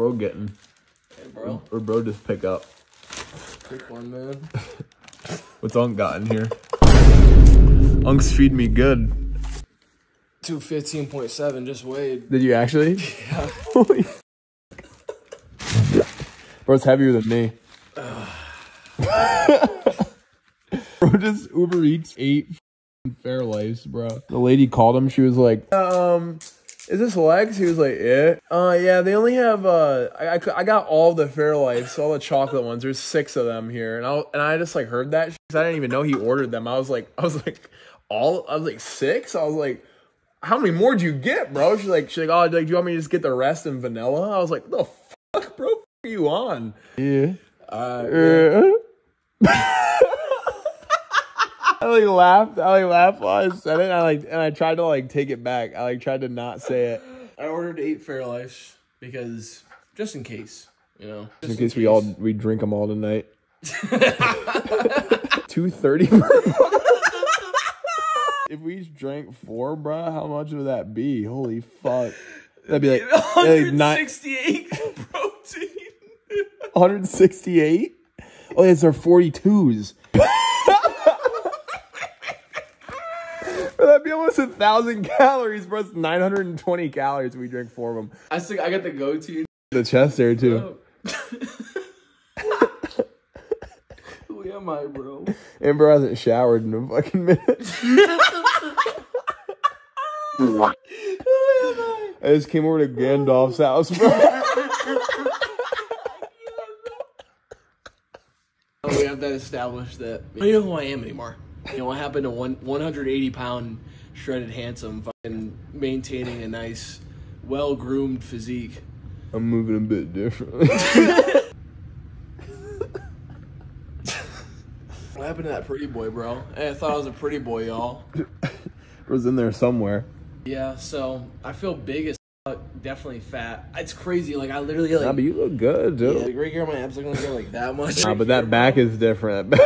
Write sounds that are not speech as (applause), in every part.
bro getting? Hey, bro. Or bro just pick up? Quick one, man. (laughs) What's Unk got in here? Unk's feed me good. 215.7 just weighed. Did you actually? Yeah. (laughs) (laughs) Holy Bro, it's heavier than me. (sighs) bro just Uber Eats eight fair lives, bro. The lady called him. She was like, um, is this Lex? He was like, yeah. Uh, yeah, they only have, uh, I, I, I got all the Fairlifes, all the chocolate ones. There's six of them here. And I, and I just like heard that because I didn't even know he ordered them. I was like, I was like, all, I was like, six? I was like, how many more do you get, bro? She's like, she's like, oh, like, do you want me to just get the rest in vanilla? I was like, the fuck, bro? Are you on? Yeah. Uh, yeah. (laughs) I like laughed. I like laughed while I said it. I like and I tried to like take it back. I like tried to not say it. I ordered eight Fairlife because just in case, you know, just in, case, in case we all we drink them all tonight. (laughs) Two thirty. if we each drank four, bro, how much would that be? Holy fuck! That'd be like, (laughs) 168 protein. 168. Oh, it's our 42s. That'd be almost a thousand (laughs) calories, bro. It's 920 calories. We drink four of them. I still, I got the goatee. The chest there too. Oh. (laughs) Who am I, bro? Amber hasn't showered in a fucking minute. Who am I? (laughs) I just came over to Gandalf's house, bro. oh, we have that established that I don't know who I am anymore. You know what happened to one 180 pound shredded handsome fucking maintaining a nice well groomed physique. I'm moving a bit differently. (laughs) what happened to that pretty boy, bro? Hey, I thought I was a pretty boy, y'all. was in there somewhere. Yeah, so I feel big as fuck, definitely fat. It's crazy. Like I literally like. Nah, but you look good, dude. Yeah, like, right here, my abs are gonna get like that much. Nah, but that back is different. (laughs)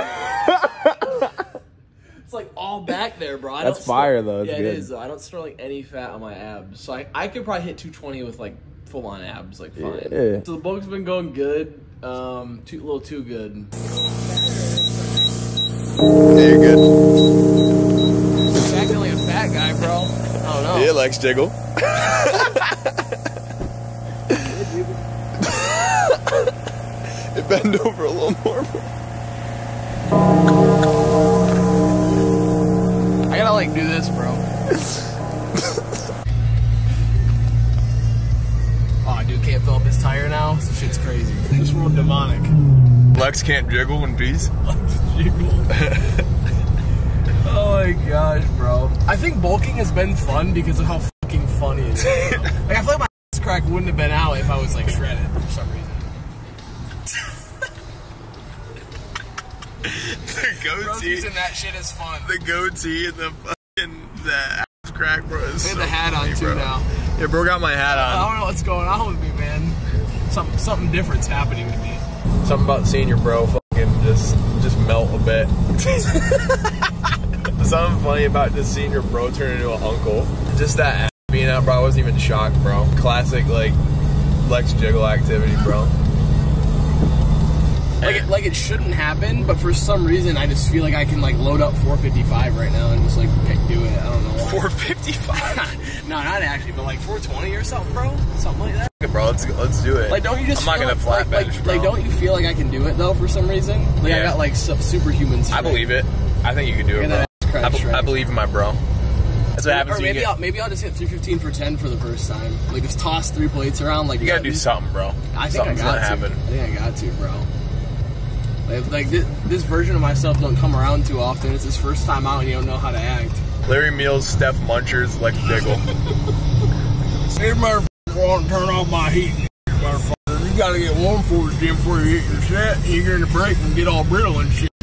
like all back there, bro. I That's fire though. yeah, good. it is. Though. I don't store like any fat on my abs, so I, I could probably hit 220 with like full on abs, like fine. Yeah. So the bulk's been going good. Um, too a little too good. Yeah, you're good. You're acting like a fat guy, bro. Oh no. Yeah, Lex Jiggle. (laughs) it bend over a little more. Bro. I like do this, bro. (laughs) oh, dude can't fill up his tire now. This shit's crazy. This world demonic. Lex can't jiggle in peace. (laughs) Lex jiggle. (laughs) oh my gosh, bro. I think bulking has been fun because of how fucking funny it is. like I feel like my ass crack wouldn't have been out if I was like shredded for some reason. The goatee. and that shit is fun. The goatee and the fucking the ass crack, bro. Is so the hat funny, on too bro. now. Yeah, bro got my hat on. I don't know what's going on with me, man. Something something different's happening to me. Something about seeing your bro fucking just just melt a bit. (laughs) Something funny about just seeing your bro turn into an uncle. Just that ass being out, bro. I wasn't even shocked, bro. Classic like Lex Jiggle activity, bro. Like it, like it shouldn't happen, but for some reason I just feel like I can like load up 455 right now and just like pick, do it. I don't know why. 455? (laughs) no, not actually, but like 420 or something, bro. Something like that. Okay, bro, let's let's do it. Like, don't you just? I'm not gonna like, flat like, bench, like, bro. like, don't you feel like I can do it though for some reason? Like I got like su- superhuman I believe it. I think you can do it, bro. that ass crack I, be- shred. I believe in my bro. That's what happens Or maybe. I'll maybe I'll just hit 315 for 10 for the first time. Like just toss three plates around. Like You gotta do something, bro. I think Something's I got to. happen. I think I got to, bro. Like, like this, this version of myself don't come around too often. It's his first time out, and you don't know how to act. Larry Meals, Steph Munchers, Lex Jiggle. (laughs) Hey, motherfucker, want to turn off my heat, motherfucker. You gotta get warm for the gym before you hit your set. You get in the break and get all brittle and shit.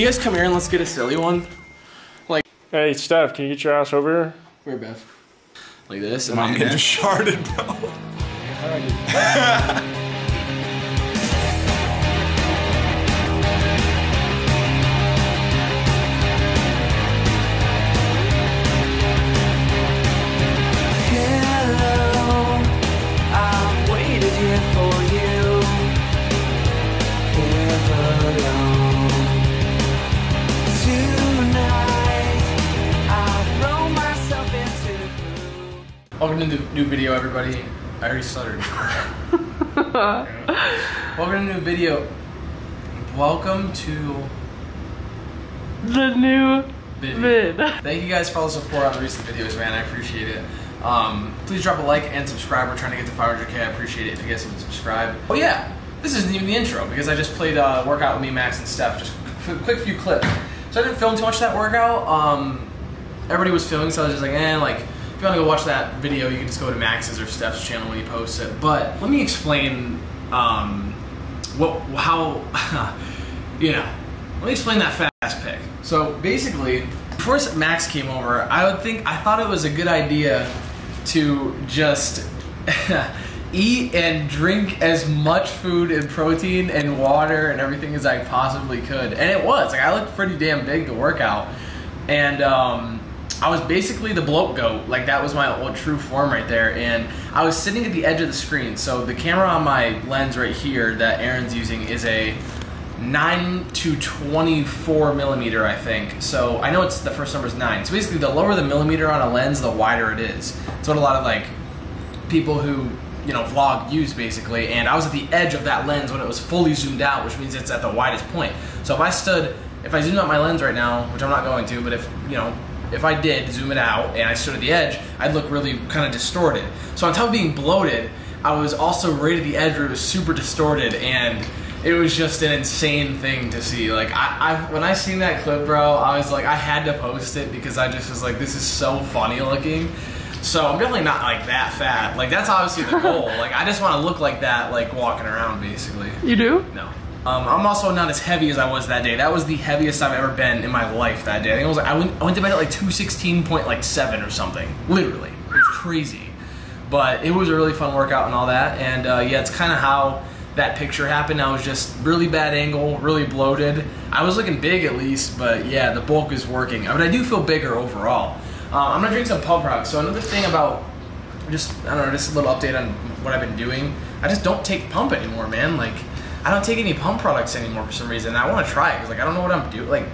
You guys come here and let's get a silly one? Like, Hey, Steph, can you get your ass over here? where, Beth? Like this, and I'm getting sharded, bro. (laughs) Welcome to the new video, everybody. I already stuttered. (laughs) Welcome to the new video. Welcome to The new vid. (laughs) Thank you guys for all the support on the recent videos, man. I appreciate it. Um, please drop a like and subscribe. We're trying to get to 500k. I appreciate it if you guys would subscribe. Oh yeah, this isn't even the intro because I just played uh, workout with me, Max, and Steph. Just a quick few clips. So I didn't film too much of that workout. Um, everybody was filming, so I was just like, eh, like if you want to go watch that video, you can just go to Max's or Steph's channel when he posts it. But let me explain um, what how (laughs) you know. Let me explain that fast pick. So basically, before Max came over, I would think I thought it was a good idea to just (laughs) eat and drink as much food and protein and water and everything as I possibly could. And it was like I looked pretty damn big to work out, and um, I was basically the bloat goat. Like that was my old true form right there. And I was sitting at the edge of the screen. So the camera on my lens right here that Aaron's using is a 9 to 24 millimeter, I think. So I know it's the first number is 9. So basically, the lower the millimeter on a lens, the wider it is. It's what a lot of like people who you know vlog use basically, and I was at the edge of that lens when it was fully zoomed out, which means it's at the widest point. So if I stood, if I zoomed out my lens right now, which I'm not going to, but if you know. If I did zoom it out and I stood at the edge, I'd look really kind of distorted. So on top of being bloated, I was also right at the edge where it was super distorted and it was just an insane thing to see. Like I, I when I seen that clip, bro, I was like, I had to post it because I just was like, this is so funny looking. So I'm definitely not like that fat. Like that's obviously the goal. (laughs) like I just want to look like that, like walking around, basically. You do? No. Um, I'm also not as heavy as I was that day. That was the heaviest I've ever been in my life that day. I was I went, I went to bed at like 216.7 or something. Literally, it was crazy. But it was a really fun workout and all that. And uh, yeah, it's kind of how that picture happened. I was just really bad angle, really bloated. I was looking big at least, but yeah, the bulk is working. I mean, I do feel bigger overall. Uh, I'm gonna drink some pub rock. So another thing about just I don't know, just a little update on what I've been doing. I just don't take pump anymore, man. Like I don't take any pump products anymore for some reason. I want to try it because like I don't know what I'm doing. Like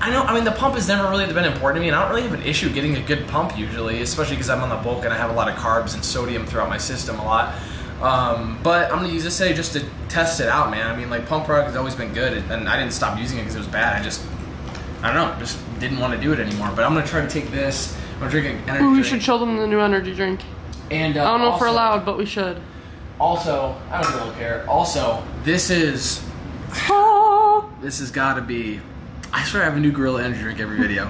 I know, I mean, the pump has never really been important to me, and I don't really have an issue getting a good pump usually, especially because I'm on the bulk and I have a lot of carbs and sodium throughout my system a lot. Um, but I'm gonna use this today just to test it out, man. I mean, like pump product has always been good, and I didn't stop using it because it was bad. I just, I don't know, just didn't want to do it anymore. But I'm gonna try to take this. I'm gonna drink an energy Ooh, we drink. should show them the new energy drink. And uh, I don't know if we're allowed, but we should. Also, I don't really care. Also, this is (laughs) this has got to be. I swear I have a new Gorilla Energy drink every video.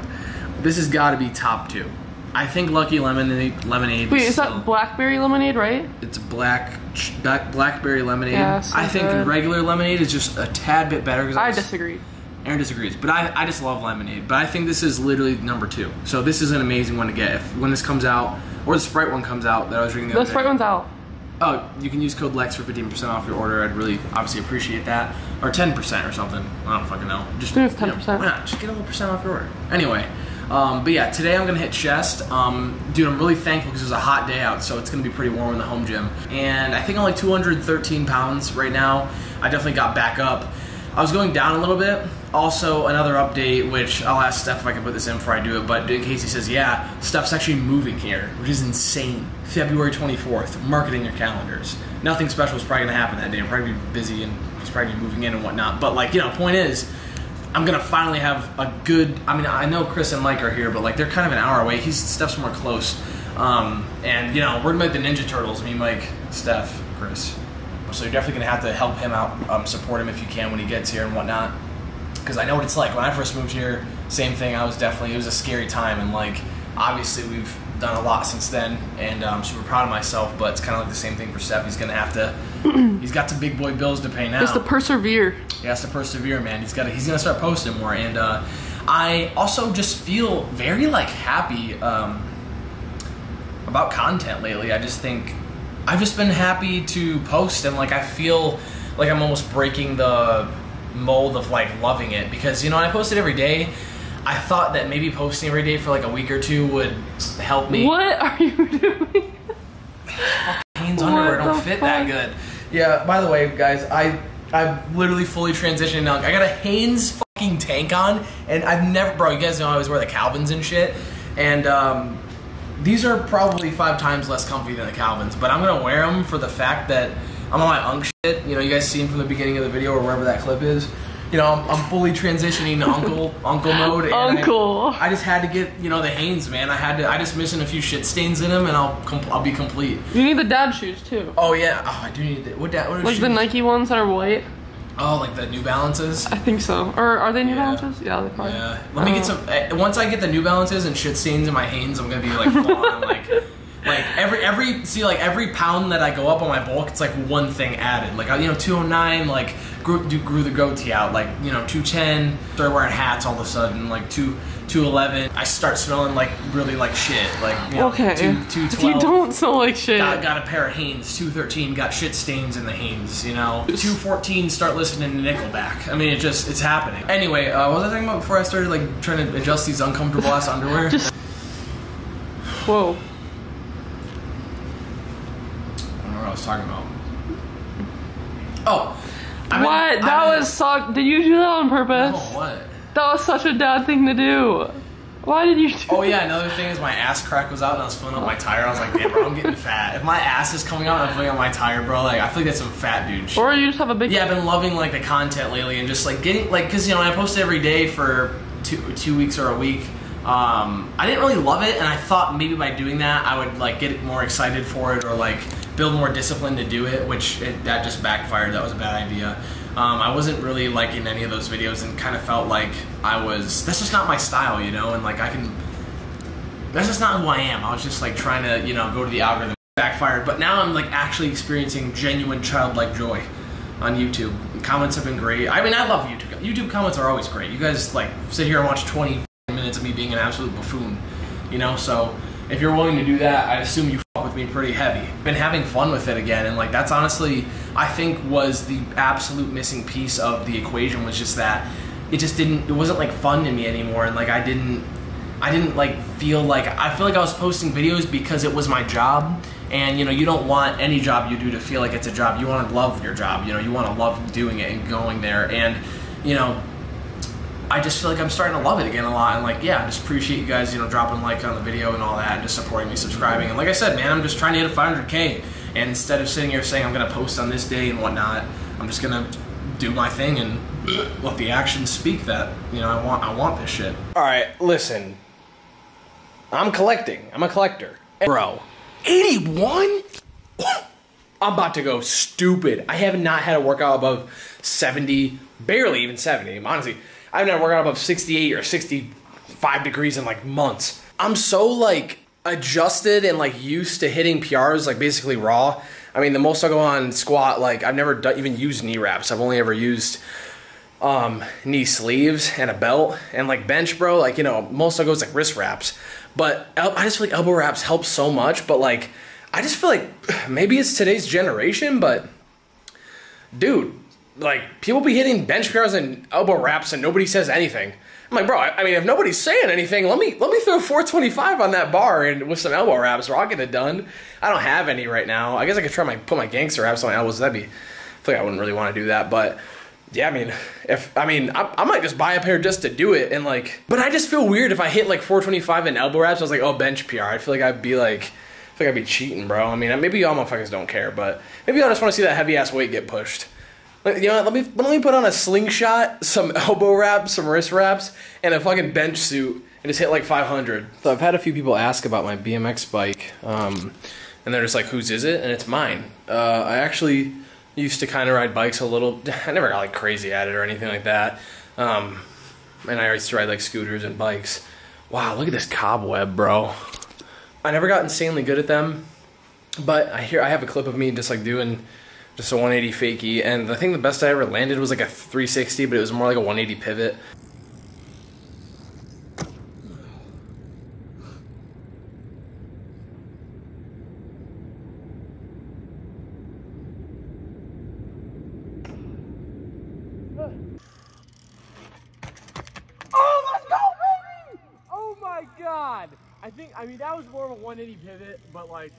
this has got to be top two. I think Lucky Lemonade. Lemonade. wait, is that blackberry lemonade, right? It's black, black blackberry lemonade. Yeah, so I think good. regular lemonade is just a tad bit better. Cause I was- disagree. Aaron disagrees, but I, I just love lemonade. But I think this is literally number two. So this is an amazing one to get if when this comes out, or the Sprite one comes out that I was reading the The Sprite one's out. Oh, you can use code LEX for 15% off your order. I'd really obviously appreciate that. Or 10% or something. I don't fucking know. Just it's you know, 10%. why not? Just get a little percent off your order. Anyway, um, but yeah, today I'm gonna hit chest. Um, dude, I'm really thankful because it was a hot day out, so it's gonna be pretty warm in the home gym. And I think I'm like 213 pounds right now. I definitely got back up. I was going down a little bit. Also, another update, which I'll ask Steph if I can put this in before I do it, but in case he says, yeah, stuff's actually moving here, which is insane. February 24th, marketing your calendars. Nothing special is probably gonna happen that day. I'm probably be busy and he's probably moving in and whatnot. But, like, you know, point is, I'm gonna finally have a good. I mean, I know Chris and Mike are here, but like they're kind of an hour away. He's Steph's more close, um, and you know we're gonna like the Ninja Turtles. Me, Mike, Steph, Chris. So you're definitely gonna have to help him out, um, support him if you can when he gets here and whatnot. Because I know what it's like. When I first moved here, same thing. I was definitely it was a scary time, and like obviously we've done a lot since then, and um, I'm super proud of myself. But it's kind of like the same thing for Steph. He's gonna have to. (clears throat) he's got some big boy bills to pay now It's to persevere. he has to persevere, man. He's got. to He's gonna start posting more, and uh, I also just feel very like happy um, about content lately. I just think I've just been happy to post, and like I feel like I'm almost breaking the mold of like loving it because you know when I posted every day. I thought that maybe posting every day for like a week or two would help me What are you (laughs) doing? Hanes underwear don't fit that good. Yeah, by the way, guys, I I've literally fully transitioned now. I got a Hanes fucking tank on, and I've never, bro. You guys know I always wear the Calvins and shit, and um, these are probably five times less comfy than the Calvins. But I'm gonna wear them for the fact that I'm on my unk shit. You know, you guys seen from the beginning of the video or wherever that clip is. You know, I'm, I'm fully transitioning to uncle (laughs) uncle mode. and I- Uncle. I just had to get you know the Hanes, man. I had to. I just missing a few shit stains in them, and I'll I'll be complete. You need the dad shoes too. Oh yeah. Oh, I do need the, What dad. What are Like the? Nike ones that are white. Oh, like the New Balances. I think so. Or are they New Yeah. Balances? Yeah, they probably. Yeah. Let me get some. eh, Once I get the New Balances and shit stains in my Hanes, I'm gonna be like (laughs) full on like. Like every every see like every pound that I go up on my bulk, it's like one thing added. Like you know, 209 like grew, grew the goatee out. Like you know, 210 started wearing hats all of a sudden. Like two 211, I start smelling like really like shit. Like you know, Okay. two, (laughs) 212. You don't smell like shit. Got, got a pair of Hanes. 213 got shit stains in the Hanes. You know. (laughs) 214 start listening to Nickelback. I mean, it just it's happening. Anyway, uh, what was I talking about before I started like trying to adjust these uncomfortable ass (laughs) underwear? Whoa. I don't know what I was talking about. Oh. I've What? I've that been- was so. Did you do that on purpose? Oh, what? That was such a dad thing to do. Why did you do Oh yeah, another thing is my ass crack was out and I was filling up my tire. I was like, damn, bro, I'm getting fat. If my ass is coming out and I'm filling up my tire, bro, like I feel like that's some fat dude shit. Or you just have a big Yeah, I've been loving like the content lately and just like getting like because you know I post every day for two two weeks or a week. Um, I didn't really love it, and I thought maybe by doing that I would like get more excited for it or like build more discipline to do it, which it, that just backfired. That was a bad idea. Um, I wasn't really liking any of those videos and kind of felt like I was. That's just not my style, you know, and like I can. That's just not who I am. I was just like trying to, you know, go to the algorithm. Backfired, but now I'm like actually experiencing genuine childlike joy on YouTube. Comments have been great. I mean, I love YouTube. YouTube comments are always great. You guys like sit here and watch 20 of me being an absolute buffoon, you know. So if you're willing to do that, I assume you fuck with me pretty heavy. Been having fun with it again, and like that's honestly, I think was the absolute missing piece of the equation was just that it just didn't. It wasn't like fun to me anymore, and like I didn't. I didn't like feel like I feel like I was posting videos because it was my job and you know you don't want any job you do to feel like it's a job you want to love your job you know you want to love doing it and going there and you know I just feel like I'm starting to love it again a lot and like yeah I just appreciate you guys you know dropping a like on the video and all that and just supporting me subscribing and like I said man I'm just trying to hit a 500k and instead of sitting here saying I'm gonna post on this day and whatnot I'm just gonna do my thing and let the actions speak that you know I want I want this shit all right listen I'm collecting. I'm a collector. Bro, 81? (gasps) I'm about to go stupid. I have not had a workout above 70, barely even 70. Honestly, I haven't worked workout above 68 or 65 degrees in like months. I'm so like adjusted and like used to hitting PRs like basically raw. I mean, the most I'll go on squat, like I've never done, even used knee wraps. I've only ever used um, knee sleeves and a belt and like bench, bro. Like you know, most I go is like wrist wraps, but I just feel like elbow wraps help so much. But like, I just feel like (sighs) maybe it's today's generation, but dude, like people be hitting bench PRs and elbow wraps and nobody says anything. I'm like, bro. I, I mean, if nobody's saying anything, let me let me throw 425 on that bar and with some elbow wraps, or I'll get it done. I don't have any right now. I guess I could try my put my gangster wraps on my elbows. That'd be. I feel like I wouldn't really want to do that, but yeah, I mean, if I mean, I, I might just buy a pair just to do it, and like, but I just feel weird if I hit like 425 in elbow wraps. I was like, oh, bench PR. I feel like I'd be like, I feel like I'd be cheating, bro. I mean, maybe y'all motherfuckers don't care, but maybe y'all just want to see that heavy ass weight get pushed. You know, what, let me let me put on a slingshot, some (laughs) elbow wraps, some wrist wraps, and a fucking bench suit, and just hit like 500. So I've had a few people ask about my BMX bike, um, and they're just like, "Whose is it?" And it's mine. Uh, I actually used to kind of ride bikes a little. (laughs) I never got like crazy at it or anything like that. Um, and I used to ride like scooters and bikes. Wow, look at this cobweb, bro. I never got insanely good at them, but I hear I have a clip of me just like doing just a 180 fakie, and I think the best I ever landed was like a 360, but it was more like a 180 pivot. Oh, let's go, baby! Oh my god! I think I mean that was more of a 180 pivot, but like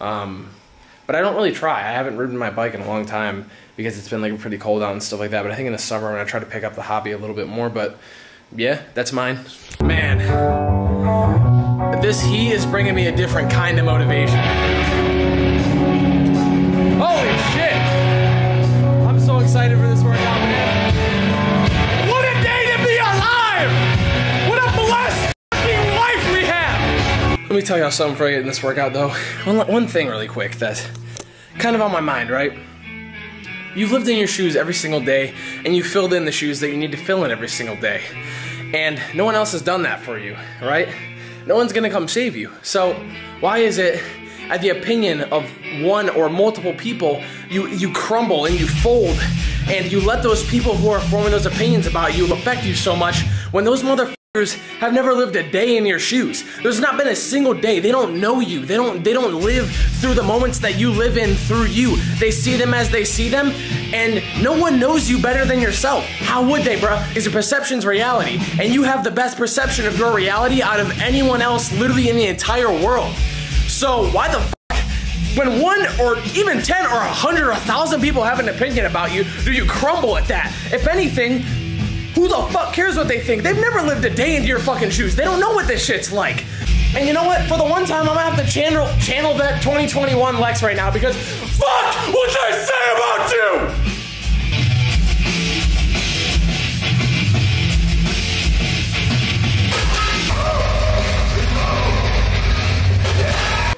Um, but I don't really try. I haven't ridden my bike in a long time because it's been like pretty cold out and stuff like that. But I think in the summer when I'm try to pick up the hobby a little bit more. But yeah, that's mine. Man, this heat is bringing me a different kind of motivation. Let me tell y'all something before I get in this workout, though. One, one thing really quick that's kind of on my mind, right? You've lived in your shoes every single day, and you filled in the shoes that you need to fill in every single day. And no one else has done that for you, right? No one's gonna come save you. So, why is it, at the opinion of one or multiple people, you, you crumble and you fold, and you let those people who are forming those opinions about you affect you so much when those motherfuckers have never lived a day in your shoes. There's not been a single day. They don't know you. They don't they don't live through the moments that you live in through you. They see them as they see them, and no one knows you better than yourself. How would they, bruh? Because your perception's reality, and you have the best perception of your reality out of anyone else literally in the entire world. So why the when one or even 10 or 100 or 1,000 people have an opinion about you, do you crumble at that? If anything, Who the fuck cares what they think? They've never lived a day into your fucking shoes. They don't know what this shit's like. And you know what? For the one time, I'm gonna have to channel channel that 2021 Lex right now because fuck what they say about you.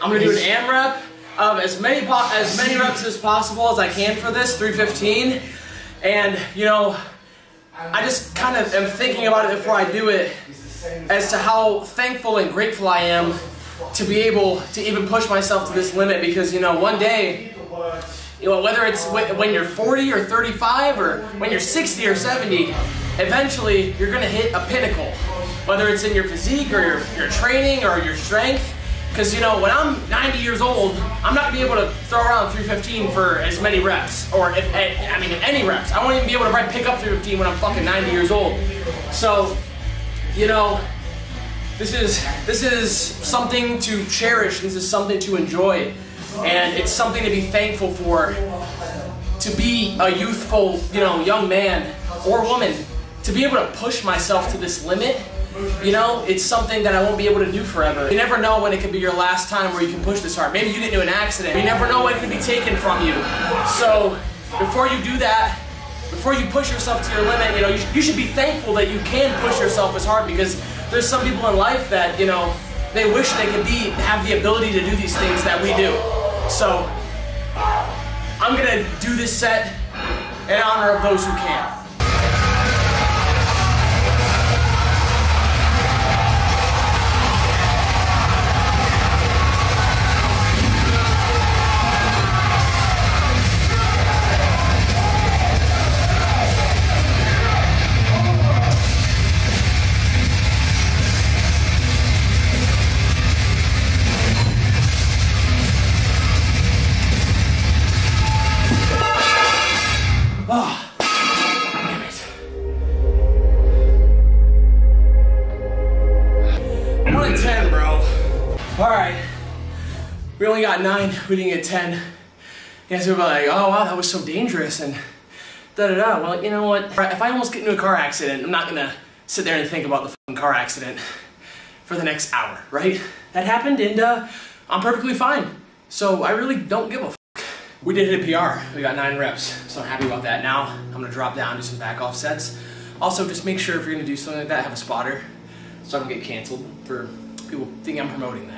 I'm gonna do an AMRAP of as many as many reps as possible as I can for this 315, and you know, I just kind of am thinking about it before I do it as to how thankful and grateful I am to be able to even push myself to this limit because you know one day you know whether it's when you're 40 or 35 or when you're 60 or 70 eventually you're gonna hit a pinnacle. Whether it's in your physique or your, your training or your strength because you know when i'm 90 years old i'm not gonna be able to throw around 315 for as many reps or if eh, i mean any reps. I won't even be able to pick up 315 when i'm fucking 90 years old. So you know this is this is something to cherish this is something to enjoy and it's something to be thankful for to be a youthful you know young man or woman to be able to push myself to this limit you know it's something that i won't be able to do forever you never know when it could be your last time where you can push this hard maybe you get into an accident you never know when it can be taken from you so before you do that before you push yourself to your limit, you know, you, you should be thankful that you can push yourself as hard because there's some people in life that, you know, they wish they could be, have the ability to do these things that we do. So, I'm gonna do this set in honor of those who can. Got nine, we didn't get ten. You guys will be like, oh wow, that was so dangerous and da da da. Well, you know what? If I almost get into a car accident, I'm not gonna sit there and think about the car accident for the next hour, right? That happened and uh, I'm perfectly fine. So I really don't give a fuck. we did hit a PR. We got nine reps, so I'm happy about that. Now I'm gonna drop down, do some back offsets. Also, just make sure if you're gonna do something like that, have a spotter, so I don't get canceled for people thinking I'm promoting that.